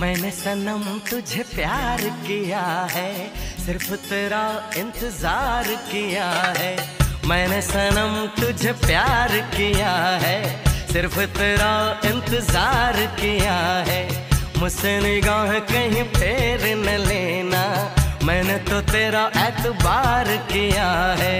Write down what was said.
मैंने सनम तुझे प्यार किया है, सिर्फ़ तेरा इंतज़ार किया है। मैंने सनम तुझे प्यार किया है, सिर्फ़ तेरा इंतज़ार किया है। मुझसे निगाह कहीं फेर न लेना, मैंने तो तेरा एतबार किया है।